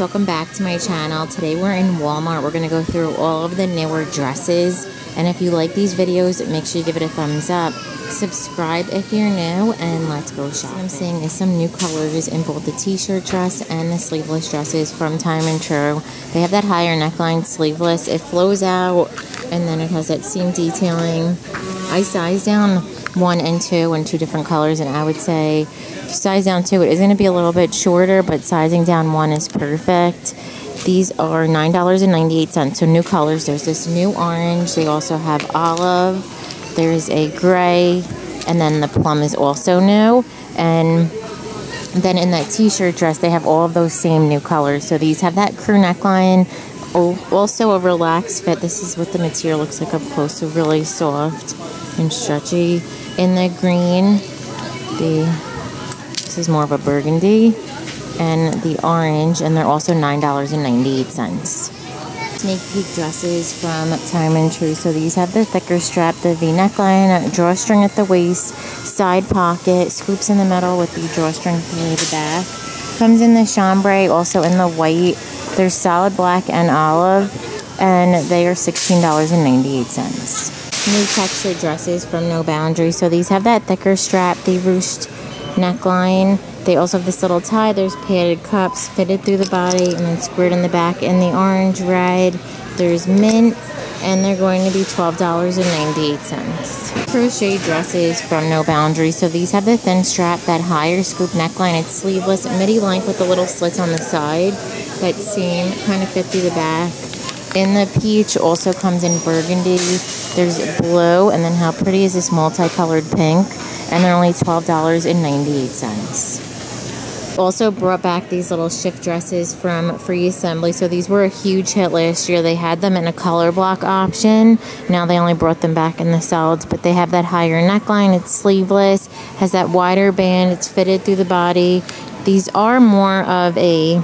Welcome back to my channel. Today we're in Walmart. We're going to go through all of the newer dresses. And if you like these videos, make sure you give it a thumbs up. Subscribe if you're new and let's go shop. What I'm seeing is some new colors in both the t-shirt dress and the sleeveless dresses from Time and Tru. They have that higher neckline sleeveless. It flows out and then it has that seam detailing. I size down one and two in two different colors and I would say size down two it is going to be a little bit shorter but sizing down one is perfect. These are $9.98 so new colors. There's this new orange they also have olive there's a gray and then the plum is also new. And then in that t-shirt dress they have all of those same new colors. So these have that crew neckline also a relaxed fit. This is what the material looks like up close so really soft and stretchy. In the green. The This is more of a burgundy. And the orange, and they're also $9.98. Sneak peek dresses from Time and Tru. So these have the thicker strap, the V neckline, drawstring at the waist, side pocket, scoops in the middle with the drawstring through the back. Comes in the chambray, also in the white. There's solid black and olive, and they are $16.98 new textured dresses from No Boundary. So these have that thicker strap, the ruched neckline. They also have this little tie. There's padded cups fitted through the body and then squared in the back in the orange, red. There's mint, and they're going to be $12.98. Crochet dresses from No Boundary. So these have the thin strap, that higher scoop neckline. It's sleeveless, midi length with the little slits on the side that seam kind of fit through the back. In the peach also comes in burgundy. There's blue, and then how pretty is this multicolored pink? And they're only $12.98. Also brought back these little shift dresses from Free Assembly. So these were a huge hit last year. They had them in a color block option. Now they only brought them back in the solids, but they have that higher neckline. It's sleeveless, has that wider band. It's fitted through the body. These are more of a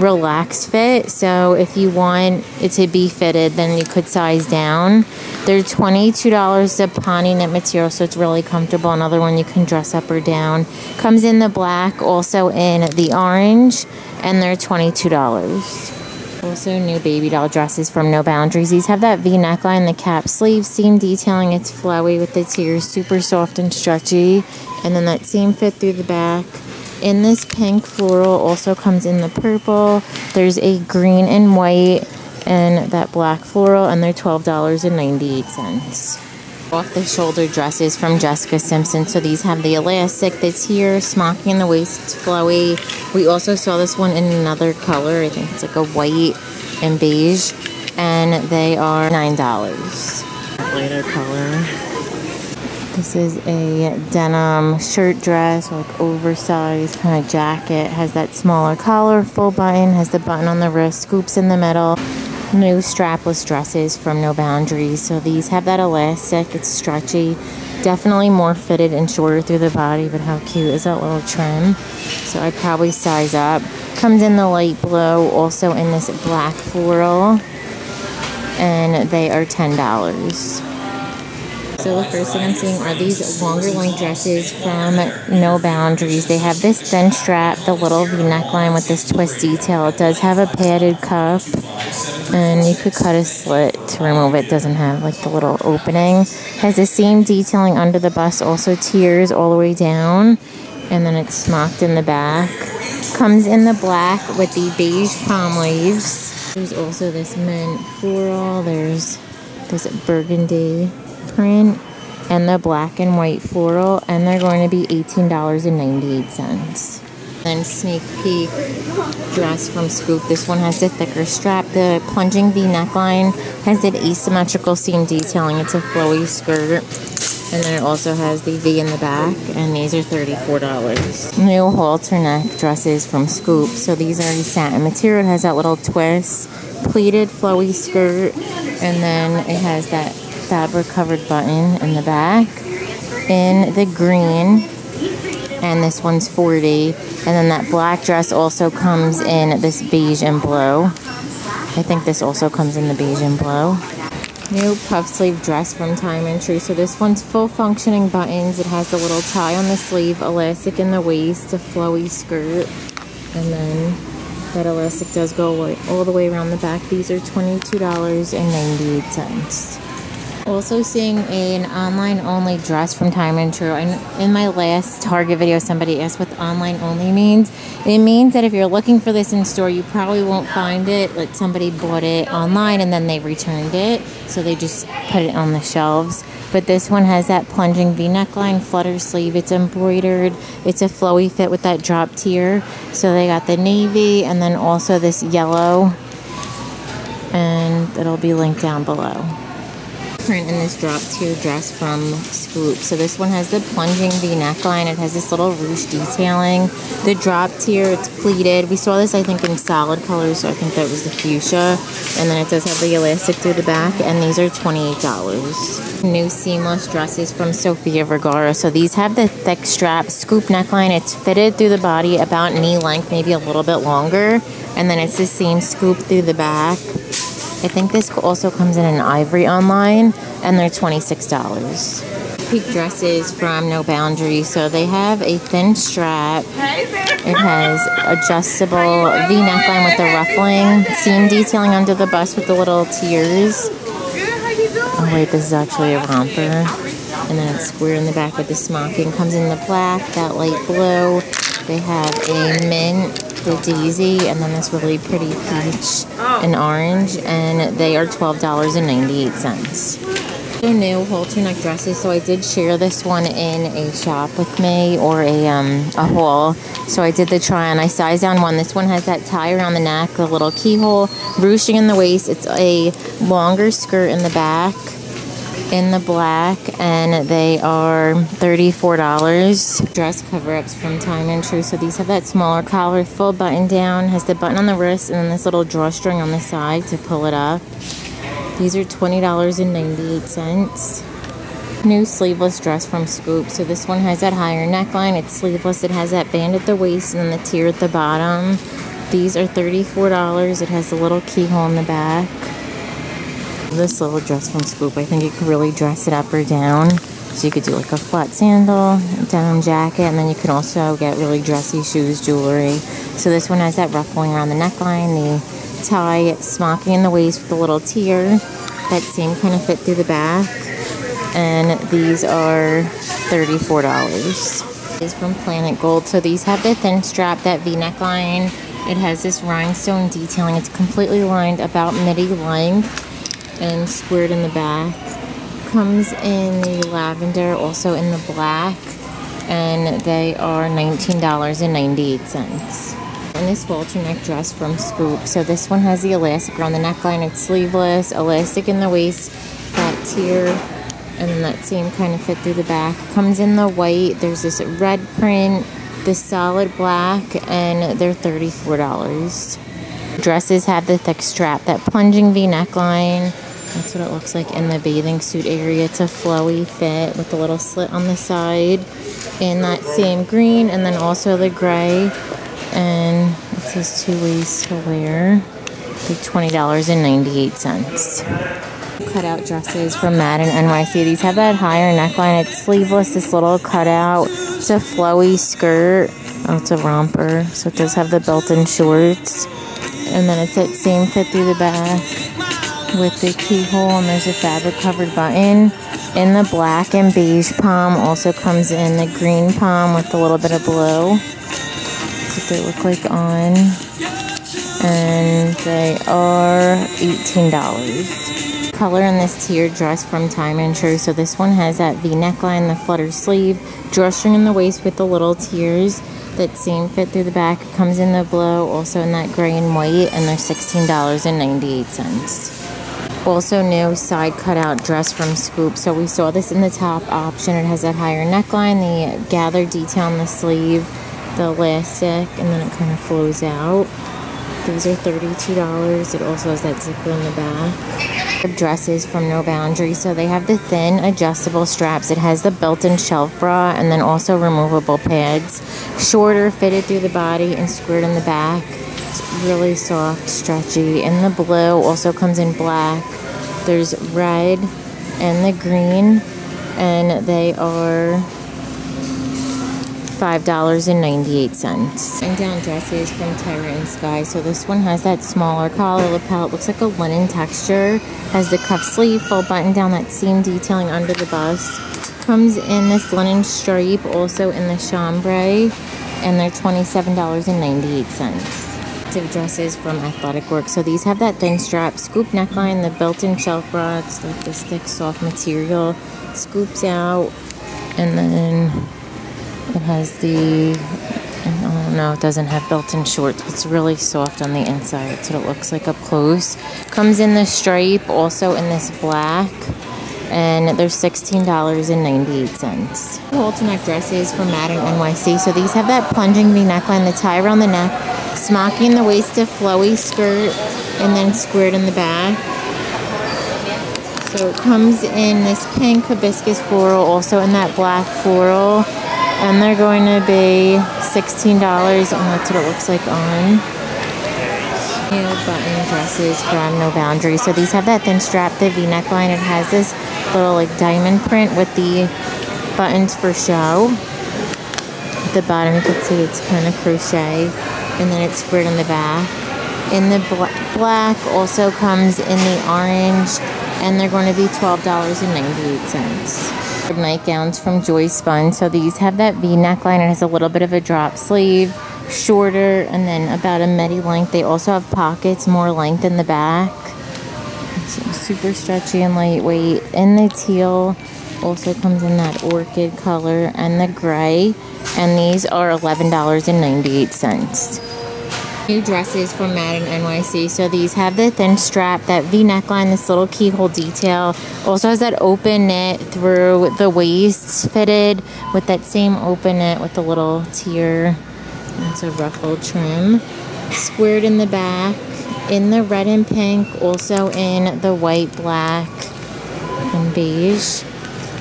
relaxed fit. So if you want it to be fitted, then you could size down. They're $22 the Ponte knit material, so it's really comfortable. Another one you can dress up or down. Comes in the black, also in the orange, and they're $22. Also, new baby doll dresses from No Boundaries. These have that V neckline, the cap sleeve, seam detailing. It's flowy with the tiers, super soft and stretchy. And then that seam fit through the back in this pink floral also comes in the purple. There's a green and white and that black floral and they're $12.98 off the shoulder dresses from Jessica Simpson. So these have the elastic that's here smocking in the waist flowy. We also saw this one in another color. I think it's like a white and beige. And they are nine dollars. Lighter color this is a denim shirt dress, like oversized kind of jacket. Has that smaller collar, full button, has the button on the wrist, scoops in the middle. New strapless dresses from No Boundaries. So these have that elastic, it's stretchy. Definitely more fitted and shorter through the body, but how cute is that little trim? So I'd probably size up. Comes in the light blue, also in this black floral. And they are $10. So the first thing I'm seeing are these longer length dresses from No Boundaries. They have this thin strap, the little V neckline with this twist detail. It does have a padded cup and you could cut a slit to remove it. Doesn't have like the little opening. Has the same detailing under the bust, also tiers all the way down. And then it's smocked in the back. Comes in the black with the beige palm leaves. There's also this mint floral. There's this burgundy print and the black and white floral and they're going to be $18.98 then sneak peek dress from Scoop. This one has the thicker strap. The plunging V neckline has that asymmetrical seam detailing. It's a flowy skirt. And then it also has the V in the back. And these are $34. New halter neck dresses from Scoop. So these are satin material. It has that little twist. Pleated flowy skirt. And then it has that fabric covered button in the back in the green and this one's 40 and then that black dress also comes in this beige and blue I think this also comes in the beige and blue new puff sleeve dress from Time and Tru so this one's full functioning buttons it has the little tie on the sleeve elastic in the waist a flowy skirt and then That elastic does go all the way around the back. These are $22.98. Also seeing an online only dress from Time and Tru. And in my last Target video, somebody asked what online only means. It means that if you're looking for this in store, you probably won't find it. Like somebody bought it online and then they returned it. So they just put it on the shelves. But this one has that plunging V neckline, flutter sleeve. It's embroidered. It's a flowy fit with that drop tier. So they got the navy and then also this yellow. And it'll be linked down below print in this drop tier dress from Scoop. So this one has the plunging V neckline. It has this little ruche detailing. The drop tier, it's pleated. We saw this, I think, in solid colors, so I think that was the fuchsia. And then it does have the elastic through the back, and these are $28. New seamless dresses from Sofia Vergara. So these have the thick strap, scoop neckline. It's fitted through the body about knee length, maybe a little bit longer. And then it's the same scoop through the back. I think this also comes in an ivory online, and they're $26. Peak dresses from No Boundary. So they have a thin strap. It has adjustable V neckline with the ruffling, seam detailing under the bust with the little tiers. Oh wait, this is actually a romper. And then it's square in the back with the smocking. Comes in the black, that light blue. They have a mint the daisy and then this really pretty peach and orange and they are $12.98 They're new halter neck dresses so I did share this one in a shop with me or a um a haul. So I did the try on. I sized down one. This one has that tie around the neck a little keyhole ruching in the waist. It's a longer skirt in the back in the black and they are $34. Dress cover-ups from Time and Tru. So these have that smaller collar, full button down, has the button on the wrist and then this little drawstring on the side to pull it up. These are $20.98. New sleeveless dress from Scoop. So this one has that higher neckline. It's sleeveless. It has that band at the waist and then the tier at the bottom. These are $34. It has a little keyhole in the back. This little dress from Scoop, I think you could really dress it up or down. So you could do like a flat sandal, denim jacket, and then you can also get really dressy shoes, jewelry. So this one has that ruffling around the neckline, the tie, smocking in the waist with a little tier. That same kind of fit through the back. And these are $34. Is from Planet Gold. So these have the thin strap, that V neckline. It has this rhinestone detailing. It's completely lined about midi length and squared in the back. Comes in the lavender, also in the black, and they are $19.98. And this halter neck dress from Scoop. So this one has the elastic around the neckline. It's sleeveless, elastic in the waist, that tier, and then that same kind of fit through the back. Comes in the white. There's this red print, the solid black, and they're $34. Dresses have the thick strap, that plunging V neckline, that's what it looks like in the bathing suit area. It's a flowy fit with a little slit on the side in that same green and then also the gray. And it says two ways to wear. Like $20.98. Cutout dresses from Madden NYC. These have that higher neckline. It's sleeveless, this little cutout. It's a flowy skirt. Oh, it's a romper. So it does have the built-in shorts. And then it's that same fit through the back with the keyhole and there's a fabric covered button in the black and beige palm. Also comes in the green palm with a little bit of blue. What they look like on. And they are $18 color in this tier dress from Time and Tru. So this one has that v neckline the flutter sleeve drawstring in the waist with the little tiers that same fit through the back. Comes in the blue also in that gray and white and they're $16.98 also new side cutout dress from Scoop. So we saw this in the top option. It has that higher neckline, the gather detail on the sleeve, the elastic, and then it kind of flows out. These are $32. It also has that zipper in the back. Dresses from No Boundary. So they have the thin adjustable straps. It has the built-in shelf bra and then also removable pads. Shorter, fitted through the body and squared in the back. Really soft, stretchy. And the blue also comes in black. There's red and the green. And they are $5.98. And down dresses from Terra and Sky. So this one has that smaller collar lapel. It looks like a linen texture. Has the cuff sleeve, full button down, that seam detailing under the bust. Comes in this linen stripe, also in the chambray. And they're $27.98 dresses from Athletic Work. So these have that thin strap, scoop neckline, the built-in shelf broads, like this thick soft material, scoops out, and then it has the, don't know, it doesn't have built-in shorts. It's really soft on the inside. That's what it looks like up close. Comes in the stripe, also in this black and they're $16.98. Halter neck dresses from Madden NYC. So these have that plunging V neckline, the tie around the neck, smocky in the waist, a flowy skirt, and then squared in the back. So it comes in this pink hibiscus floral, also in that black floral. And they're going to be $16, and that's what it looks like on. New button dresses from No Boundary. So these have that thin strap, the V neckline. It has this little like diamond print with the buttons for show. At the bottom you can see it's kind of crochet and then it's squared in the back. In the black also comes in the orange and they're going to be $12.98. Nightgowns from Joyspun. So these have that V neckline. It has a little bit of a drop sleeve, shorter, and then about a midi length. They also have pockets, more length in the back super stretchy and lightweight. And the teal also comes in that orchid color and the gray. And these are $11.98 new dresses from Madden NYC. So these have the thin strap, that V neckline, this little keyhole detail. Also has that open knit through the waist fitted with that same open knit with the little tier. It's a ruffled trim. Squared in the back in the red and pink, also in the white, black, and beige.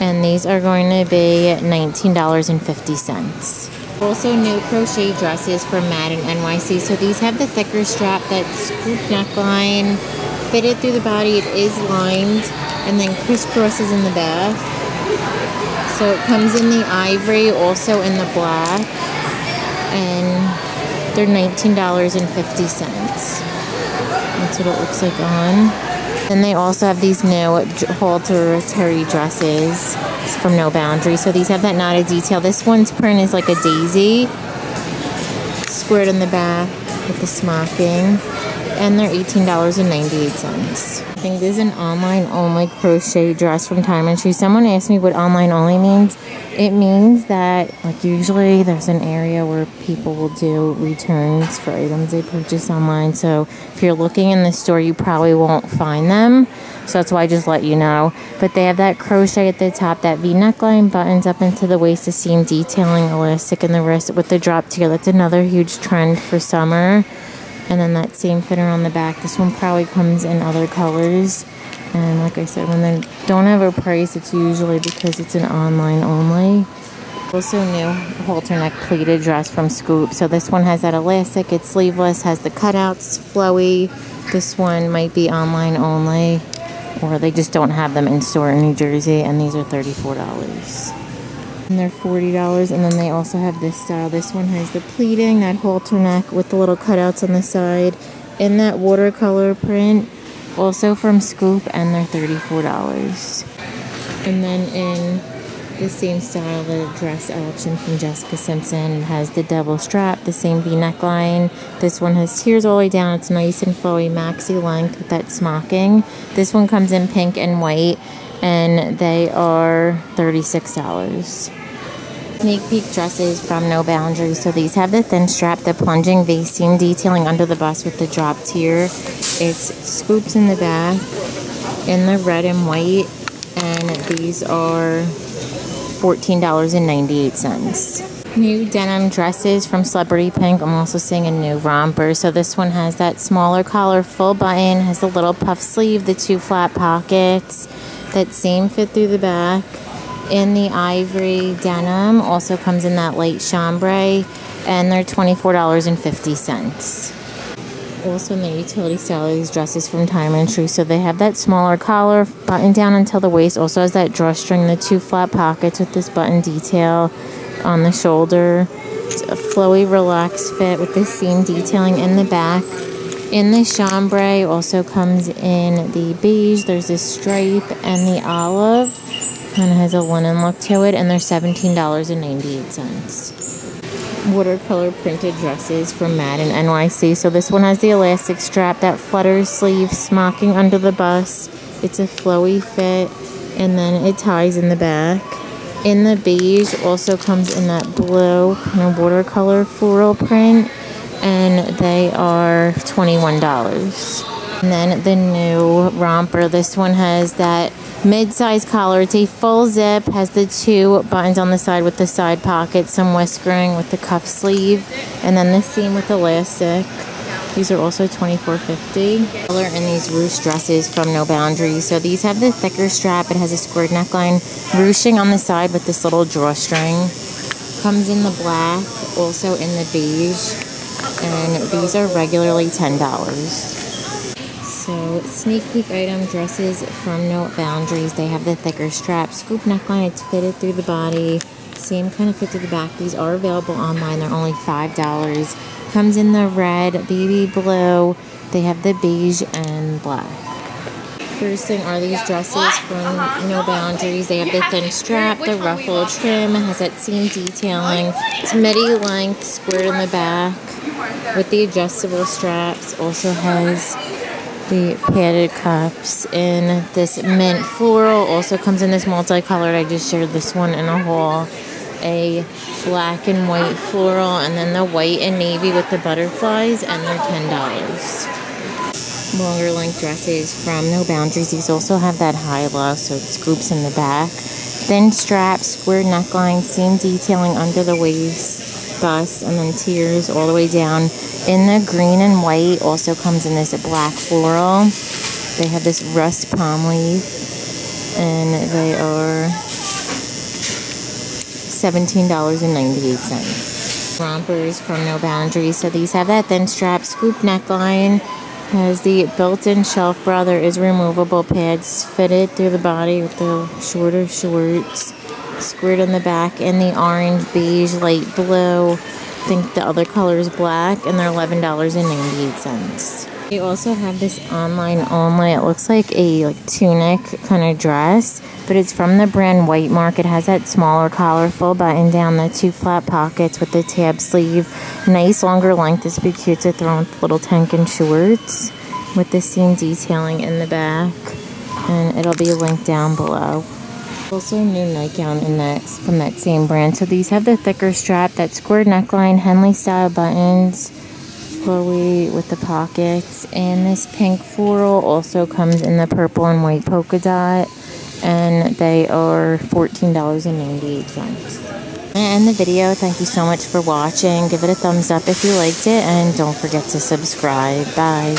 And these are going to be $19.50. Also new crochet dresses from Madden NYC. So these have the thicker strap, that scoop neckline, fitted through the body. It is lined and then crisscrosses in the back. So it comes in the ivory, also in the black. And they're $19.50. That's what it looks like on. Then they also have these new halter terry dresses from No Boundary. So these have that knotted detail. This one's print is like a daisy, squared in the back with the smocking, and they're $18.98. I think this is an online only crochet dress from Time and Tru. Someone asked me what online only means. It means that, like, usually there's an area where people will do returns for items they purchase online. So if you're looking in the store, you probably won't find them. So that's why I just let you know. But they have that crochet at the top, that V neckline buttons up into the waist, the seam detailing, elastic in the wrist with the drop tier. That's another huge trend for summer. And then that same fitter on the back. This one probably comes in other colors. And like I said, when they don't have a price, it's usually because it's an online only. Also new halter neck pleated dress from Scoop. So this one has that elastic, it's sleeveless, has the cutouts, flowy. This one might be online only, or they just don't have them in store in New Jersey, and these are $34. And they're $40, and then they also have this style. This one has the pleating, that halter neck with the little cutouts on the side, in that watercolor print also from Scoop, and they're $34. And then in the same style, the dress option from Jessica Simpson has the double strap, the same V neckline. This one has tiers all the way down. It's nice and flowy, maxi length with that smocking. This one comes in pink and white, and they are $36 sneak peek dresses from No Boundaries. So these have the thin strap, the plunging V seam detailing under the bust with the drop tier. It's scoops in the back in the red and white. And these are $14.98. New denim dresses from Celebrity Pink. I'm also seeing a new romper. So this one has that smaller collar, full button, has the little puff sleeve, the two flat pockets, that same fit through the back in the ivory denim. Also comes in that light chambray. And they're $24.50. Also in the utility style, these dresses from Time and Tru. So they have that smaller collar, button down until the waist. Also has that drawstring, the two flat pockets with this button detail. on the shoulder. It's a flowy, relaxed fit with the seam detailing in the back. In the chambray also comes in the beige. There's this stripe and the olive. Kind of has a linen look to it, and they're $17.98 watercolor printed dresses from Madden NYC. So this one has the elastic strap that flutters sleeve smocking under the bust. It's a flowy fit and then it ties in the back. In the beige also comes in that blue kind of watercolor floral print and they are $21. And then the new romper, this one has that mid-size collar. It's a full zip, has the two buttons on the side with the side pockets, some whiskering with the cuff sleeve, and then the seam with elastic. These are also $24.50. Color in these ruched dresses from No Boundaries. So these have the thicker strap. It has a squared neckline, ruching on the side with this little drawstring. Comes in the black, also in the beige. And these are regularly $10. So sneak peek item dresses from No Boundaries. They have the thicker strap, scoop neckline. It's fitted through the body. Same kind of fit through the back. These are available online. They're only $5. Comes in the red, baby blue. They have the beige and black. First thing are these dresses from No Boundaries. They have the thin strap, the ruffle trim, has that seam detailing. It's midi length, squared in the back with the adjustable straps. Also has the padded cups in this mint floral. Also comes in this multicolored. I just shared this one in a haul. A black and white floral, and then the white and navy with the butterflies, and they're $10. Longer length dresses from No Boundaries. These also have that high low, so it scoops in the back. Thin straps, square neckline, seam detailing under the waist bust and then tears all the way down. In the green and white also comes in this black floral. They have this rust palm leaf and they are $17.98. Rompers from No Boundaries. So these have that thin strap, scoop neckline, has the built-in shelf bra. There is removable pads fitted through the body with the shorter shorts squared on the back and the orange, beige, light blue. I think the other color is black and they're $11.98. They also have this online only. It looks like a like tunic kind of dress, but it's from the brand White Mark. It has that smaller collar, full button down, the two flat pockets with the tab sleeve. Nice longer length. This would be cute to throw with little tank and shorts with the seam detailing in the back. And it'll be linked down below. Also new nightgown in that from that same brand. So these have the thicker strap, that squared neckline, Henley style buttons, flowy with the pockets, and this pink floral also comes in the purple and white polka dot, and they are $14.98. And the video. Thank you so much for watching. Give it a thumbs up if you liked it, and don't forget to subscribe. Bye.